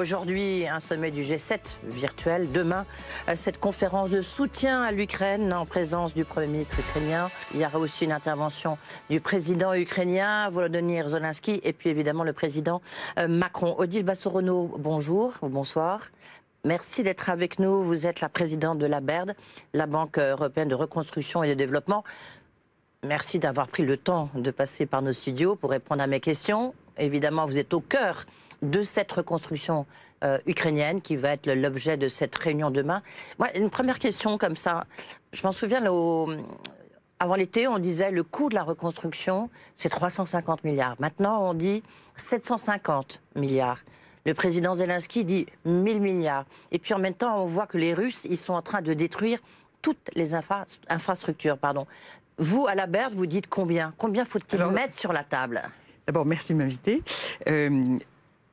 Aujourd'hui, un sommet du G7 virtuel. Demain, euh, cette conférence de soutien à l'Ukraine en présence du Premier ministre ukrainien. Il y aura aussi une intervention du président ukrainien, Volodymyr Zelensky, et puis évidemment le président euh, Macron. Odile Bassorono, bonjour ou bonsoir. Merci d'être avec nous. Vous êtes la présidente de la BERD, la Banque européenne de reconstruction et de développement. Merci d'avoir pris le temps de passer par nos studios pour répondre à mes questions. Évidemment, vous êtes au cœur de cette reconstruction euh, ukrainienne qui va être l'objet de cette réunion demain. une première question comme ça. Je m'en souviens, avant l'été, on disait le coût de la reconstruction, c'est 350 milliards. Maintenant, on dit 750 milliards. Le président Zelensky dit 1000 milliards. Et puis en même temps, on voit que les Russes, ils sont en train de détruire toutes les infrastructures. Pardon. Vous, à la BERD, vous dites combien? Combien faut-il mettre sur la table? D'abord, merci de m'inviter. Euh,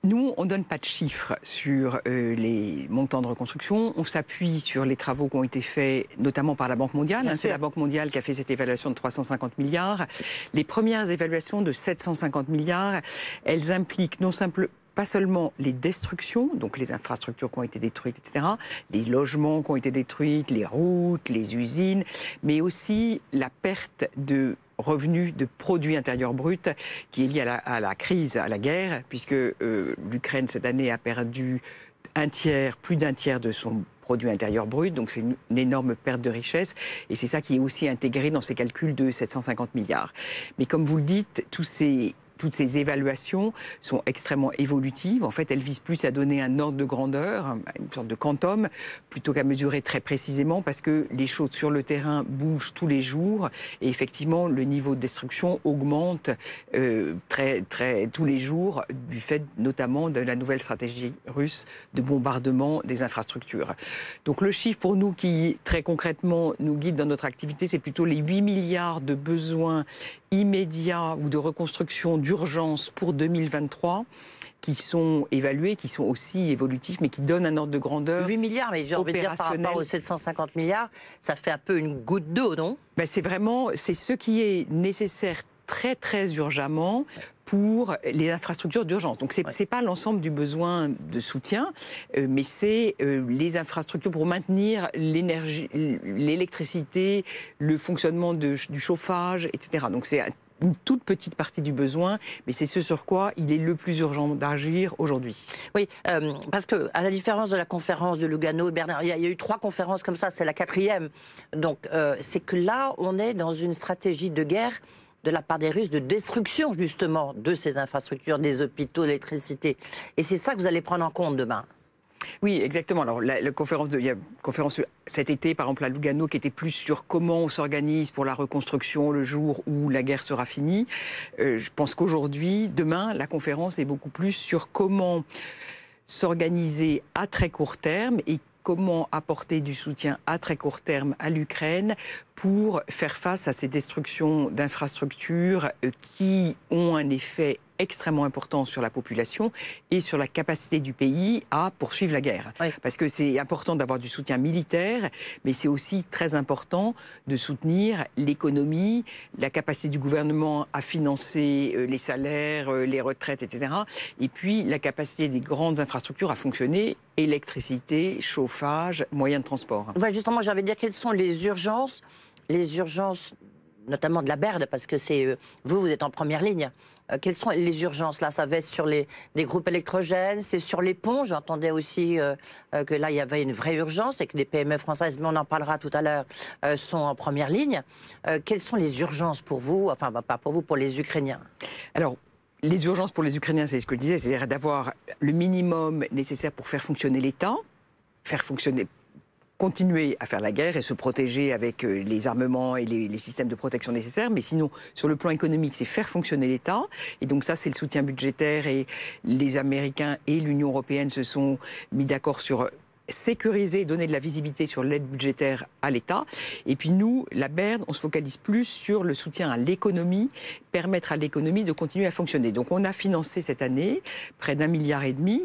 nous, on ne donne pas de chiffres sur euh, les montants de reconstruction. On s'appuie sur les travaux qui ont été faits, notamment par la Banque mondiale. C'est la Banque mondiale qui a fait cette évaluation de 350 milliards. Les premières évaluations de 750 milliards, elles impliquent non simplement pas seulement les destructions, donc les infrastructures qui ont été détruites, etc., les logements qui ont été détruits, les routes, les usines, mais aussi la perte de revenus de produits intérieurs bruts qui est lié à la, crise, à la guerre, puisque euh, l'Ukraine cette année a perdu un tiers, plus d'un tiers de son produit intérieur brut, donc c'est une, une, énorme perte de richesse, et c'est ça qui est aussi intégré dans ces calculs de 750 milliards. Mais comme vous le dites, tous ces toutes ces évaluations sont extrêmement évolutives. En fait, elles visent plus à donner un ordre de grandeur, une sorte de quantum, plutôt qu'à mesurer très précisément, parce que les choses sur le terrain bougent tous les jours, et effectivement, le niveau de destruction augmente euh, très, très, tous les jours, du fait notamment de la nouvelle stratégie russe de bombardement des infrastructures. Donc le chiffre pour nous qui, très concrètement, nous guide dans notre activité, c'est plutôt les 8 milliards de besoins immédiats ou de reconstruction d'urgence pour 2023 qui sont évalués, qui sont aussi évolutifs, mais qui donnent un ordre de grandeur. 8 milliards, mais j'ai envie de dire par rapport aux 750 milliards, ça fait un peu une goutte d'eau, non? Ben C'est vraiment, c'est ce qui est nécessaire très très urgemment pour les infrastructures d'urgence. Donc ce n'est pas l'ensemble du besoin de soutien, euh, mais c'est euh, les infrastructures pour maintenir l'énergie, l'électricité, le fonctionnement du chauffage, etc. Donc c'est une toute petite partie du besoin, mais c'est ce sur quoi il est le plus urgent d'agir aujourd'hui. Oui, euh, parce que à la différence de la conférence de Lugano, Bernard, il y, a, eu trois conférences comme ça, c'est la quatrième. Donc c'est que là, on est dans une stratégie de guerre de la part des Russes de destruction justement de ces infrastructures, des hôpitaux, l'électricité. Et c'est ça que vous allez prendre en compte demain. Oui, exactement. Alors, la, conférence de, il y a une conférence cet été, par exemple, à Lugano, qui était plus sur comment on s'organise pour la reconstruction le jour où la guerre sera finie. Euh, je pense qu'aujourd'hui, demain, la conférence est beaucoup plus sur comment s'organiser à très court terme et comment apporter du soutien à très court terme à l'Ukraine pour faire face à ces destructions d'infrastructures euh, qui ont un effet extrêmement important sur la population et sur la capacité du pays à poursuivre la guerre. Parce que c'est important d'avoir du soutien militaire, mais c'est aussi très important de soutenir l'économie, la capacité du gouvernement à financer euh, les salaires, euh, les retraites, etc. Et puis la capacité des grandes infrastructures à fonctionner, électricité, chauffage, moyens de transport. justement, j'avais dire quelles sont les urgences, les urgences notamment de la BERD, parce que c'est euh, vous, vous êtes en première ligne. Euh, quelles sont les urgences là? Ça va être sur les, groupes électrogènes, c'est sur les ponts. J'entendais aussi euh, que là, il y avait une vraie urgence et que les PME françaises, mais on en parlera tout à l'heure, sont en première ligne. quelles sont les urgences pour vous? Enfin, bah, pas pour vous, pour les Ukrainiens. Alors, les urgences pour les Ukrainiens, c'est ce que je disais, c'est-à-dire d'avoir le minimum nécessaire pour faire fonctionner l'État, faire fonctionner continuer à faire la guerre et se protéger avec euh, les armements et les, systèmes de protection nécessaires. Mais sinon, sur le plan économique, c'est faire fonctionner l'État. Et donc ça, c'est le soutien budgétaire. Et les Américains et l'Union européenne se sont mis d'accord sur sécuriser, donner de la visibilité sur l'aide budgétaire à l'État. Et puis nous, la BERD, on se focalise plus sur le soutien à l'économie, permettre à l'économie de continuer à fonctionner. Donc on a financé cette année près d'un milliard et demi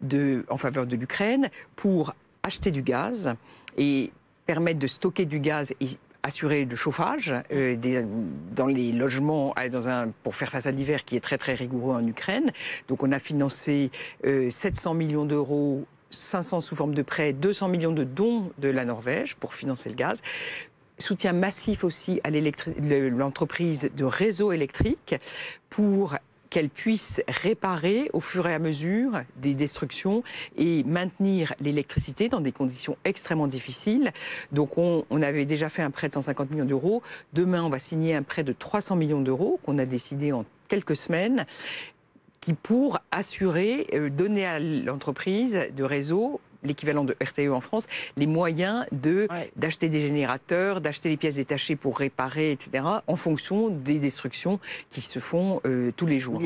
de, en faveur de l'Ukraine pour acheter du gaz et permettre de stocker du gaz et assurer le chauffage des, dans les logements un, pour faire face à l'hiver qui est très très rigoureux en Ukraine. Donc on a financé 700 millions d'euros 500 sous forme de prêts, 200 millions de dons de la Norvège pour financer le gaz. Soutien massif aussi à l'entreprise de réseau électrique pour qu'elle puisse réparer au fur et à mesure des destructions et maintenir l'électricité dans des conditions extrêmement difficiles. Donc on, on, avait déjà fait un prêt de 150 millions d'euros. Demain, on va signer un prêt de 300 millions d'euros qu'on a décidé en quelques semaines qui pour assurer, euh, donner à l'entreprise de réseau l'équivalent de RTE en France, les moyens de d'acheter des générateurs, d'acheter les pièces détachées pour réparer, etc., en fonction des destructions qui se font euh, tous les jours.